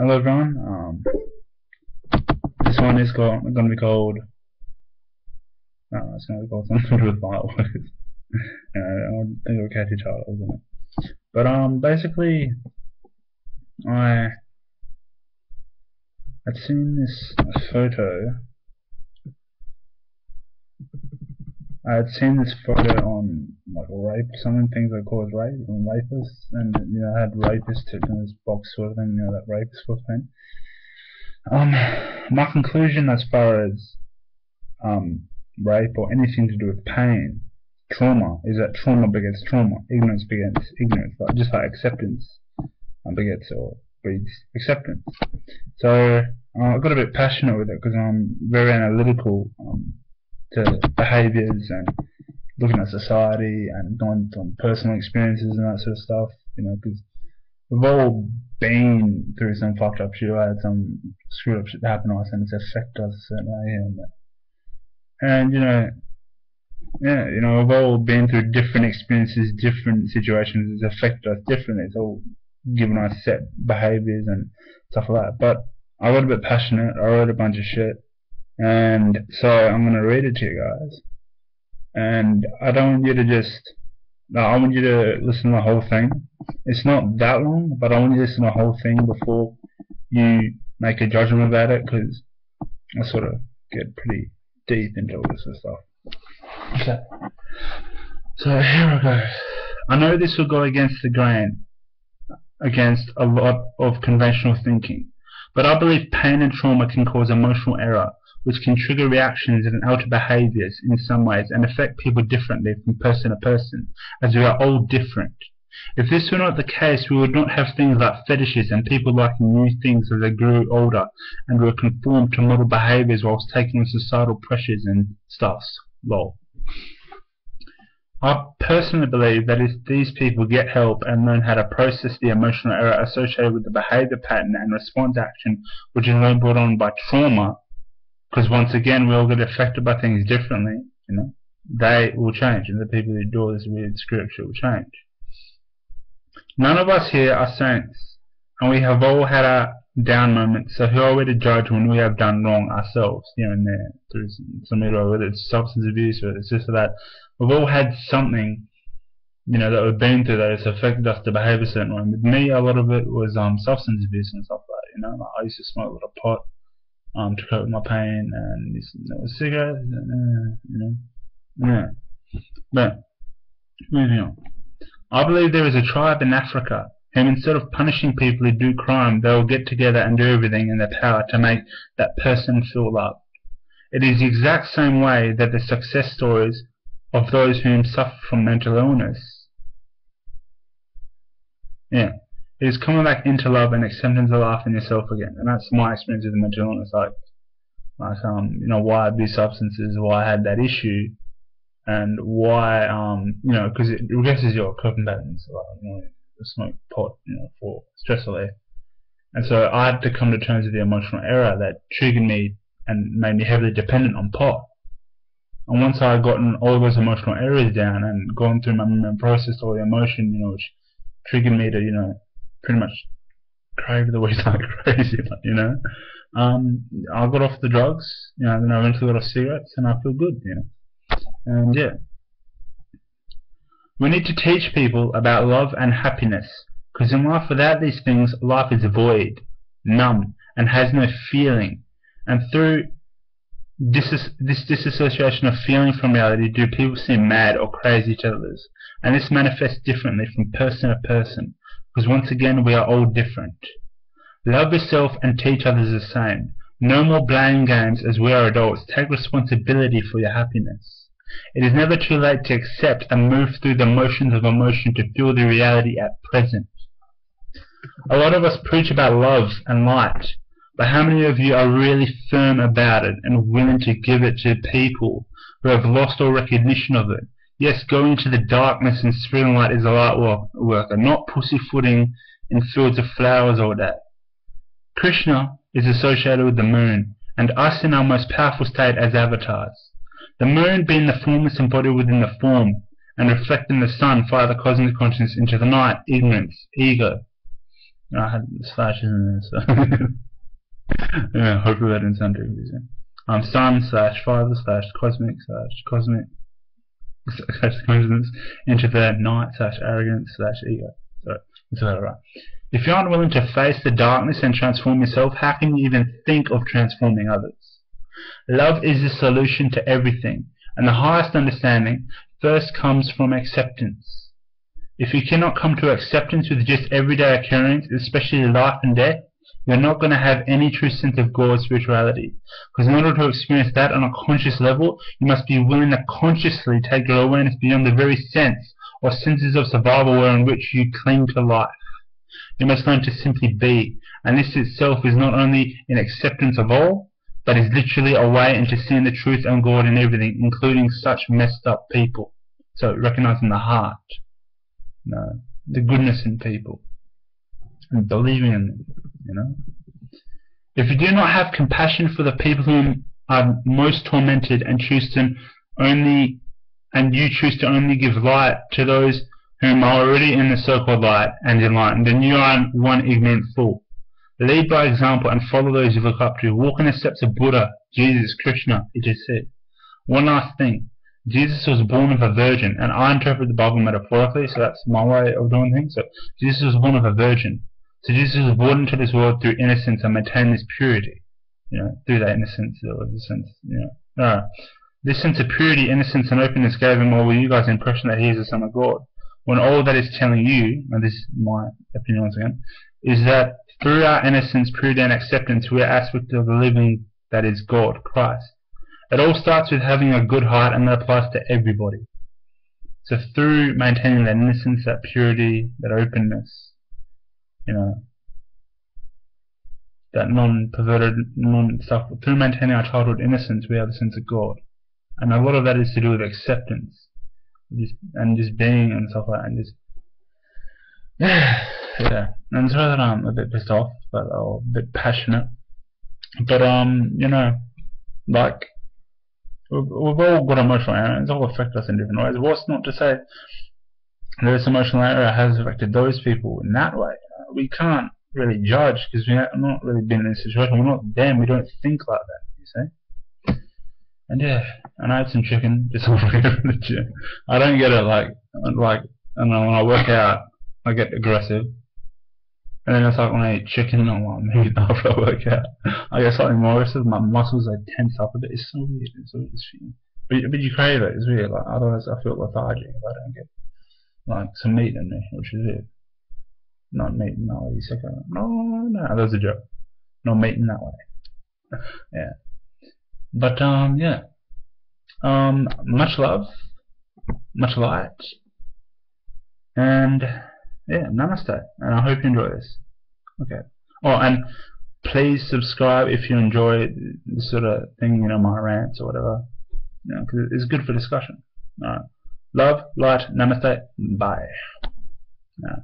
Hello everyone. Um, this one is going to be called. No, it's going to be called something to do with fireworks. uh, I don't think it'll catch each other, isn't it? But um, basically, I had seen this photo. I had seen this photo on like rape, some things they call rape, and rapists, and you know, I had rapist tipped in this box sort of thing, you know, that rapist sort of thing. Um, my conclusion as far as um, rape or anything to do with pain, trauma, is that trauma begets trauma, ignorance begets ignorance, like, just like acceptance um, begets or breeds acceptance. So uh, I got a bit passionate with it because I'm very analytical um, to behaviours and looking at society and going on um, personal experiences and that sort of stuff, you know, because we've all been through some fucked up shit, had some screwed up shit happen to us and it's affected us a certain way and, and you know, yeah, you know, we've all been through different experiences, different situations, it's affected us differently, it's all given us set behaviours and stuff like that, but I got a bit passionate, I wrote a bunch of shit, and so I'm going to read it to you guys. And I don't want you to just, no, I want you to listen to the whole thing. It's not that long, but I want you to listen to the whole thing before you make a judgment about it, because I sort of get pretty deep into all this stuff. Okay. So here I go. I know this will go against the grain, against a lot of conventional thinking, but I believe pain and trauma can cause emotional error which can trigger reactions and alter behaviors in some ways and affect people differently from person to person, as we are all different. If this were not the case, we would not have things like fetishes and people liking new things as they grew older and were conformed to model behaviors whilst taking on societal pressures and stuffs. Lol. I personally believe that if these people get help and learn how to process the emotional error associated with the behavior pattern and response action which is then brought on by trauma, because once again, we all get affected by things differently, you know. They will change, and the people who do all this weird scripture will change. None of us here are saints, and we have all had our down moments, so who are we to judge when we have done wrong ourselves, here and there, through some, some whether it's substance abuse, or it's or that. We've all had something, you know, that we've been through that has affected us to behave a certain way. With me, a lot of it was um, substance abuse and stuff like that, you know. Like I used to smoke a lot of pot, um, to cope with my pain and you know, cigarettes, uh, you know, yeah. But moving on, I believe there is a tribe in Africa whom instead of punishing people who do crime, they will get together and do everything in their power to make that person feel loved. It is the exact same way that the success stories of those whom suffer from mental illness. Yeah is coming back into love and acceptance of life in yourself again. And that's my experience with mental illness. Like, like um, you know, why I abuse substances, why I had that issue, and why, um, you know, because it regresses your coping patterns. Like, you know, smoke pot, you know, for stress relief. And so I had to come to terms with the emotional error that triggered me and made me heavily dependent on pot. And once I had gotten all those emotional errors down and gone through my, my process, all the emotion, you know, which triggered me to, you know, pretty much crave the weed like crazy, but you know. Um, I got off the drugs, you know, then I eventually got off cigarettes, and I feel good, you know. And yeah. We need to teach people about love and happiness, because in life without these things, life is void, numb, and has no feeling. And through this, this disassociation of feeling from reality, do people seem mad or crazy to others. And this manifests differently from person to person because once again we are all different. Love yourself and teach others the same. No more blame games as we are adults. Take responsibility for your happiness. It is never too late to accept and move through the motions of emotion to feel the reality at present. A lot of us preach about love and light, but how many of you are really firm about it and willing to give it to people who have lost all recognition of it Yes, going into the darkness and spreading light is a light worker, not pussyfooting in fields of flowers all day. Krishna is associated with the moon, and us in our most powerful state as avatars. The moon being the formless embodied within the form, and reflecting the sun fire the cosmic consciousness into the night, ignorance, ego. I had slashes in there, so yeah, hopefully that didn't sound too confusing. Um, sun slash father slash cosmic slash cosmic slash consciousness introvert night slash arrogance slash ego. About right. If you aren't willing to face the darkness and transform yourself, how can you even think of transforming others? Love is the solution to everything, and the highest understanding first comes from acceptance. If you cannot come to acceptance with just everyday occurrence, especially life and death, you're not going to have any true sense of God or spirituality. Because in order to experience that on a conscious level, you must be willing to consciously take your awareness beyond the very sense or senses of survival wherein which you cling to life. You must learn to simply be, and this itself is not only an acceptance of all, but is literally a way into seeing the truth and God in everything, including such messed up people. So recognizing the heart, you know, the goodness in people, and believing in them, you know. If you do not have compassion for the people who are most tormented and choose to only and you choose to only give light to those whom are already in the so-called light and enlightened, then you are one ignorant fool. Lead by example and follow those you look up to. Walk in the steps of Buddha, Jesus, Krishna, it is said. One last thing. Jesus was born of a virgin, and I interpret the Bible metaphorically, so that's my way of doing things. So Jesus was born of a virgin. So Jesus was born into this world through innocence and maintained this purity. You know, through that innocence or sense, you know. Uh, this sense of purity, innocence, and openness gave him all you guys the impression that he is the Son of God when all that is telling you, and this is my opinion once again, is that through our innocence, purity, and acceptance, we are aspects of the living that is God, Christ. It all starts with having a good heart, and that applies to everybody. So through maintaining that innocence, that purity, that openness, you know, that non-perverted, non-stuff, through maintaining our childhood innocence, we have a sense of God. And a lot of that is to do with acceptance just and just being and stuff like that, and just yeah. And so that I'm a bit pissed off, but or a bit passionate. But um, you know, like we've, we've all got emotional error. It's all affected us in different ways. What's not to say this emotional error has affected those people in that way? We can't really judge because we have not really been in a situation. We're not them. We don't think like that. You see. And yeah, and I had some chicken just the gym. I don't get it like like and when I work out I get aggressive. And then it's like when I eat chicken I'm like maybe after I work out I get slightly more aggressive, my muscles like tense up a bit. It's so weird, it's so weird But but you crave it, it's weird, like otherwise I feel lethargic if I don't get like some meat in me, which is it. Not meat in that way, sick. No, no, that's a joke. No meat in that way. yeah. But um, yeah. Um, much love, much light, and yeah, namaste. And I hope you enjoy this. Okay. Oh, and please subscribe if you enjoy this sort of thing, you know, my rants or whatever. You know, because it's good for discussion. Alright. Love, light, namaste, bye. Alright.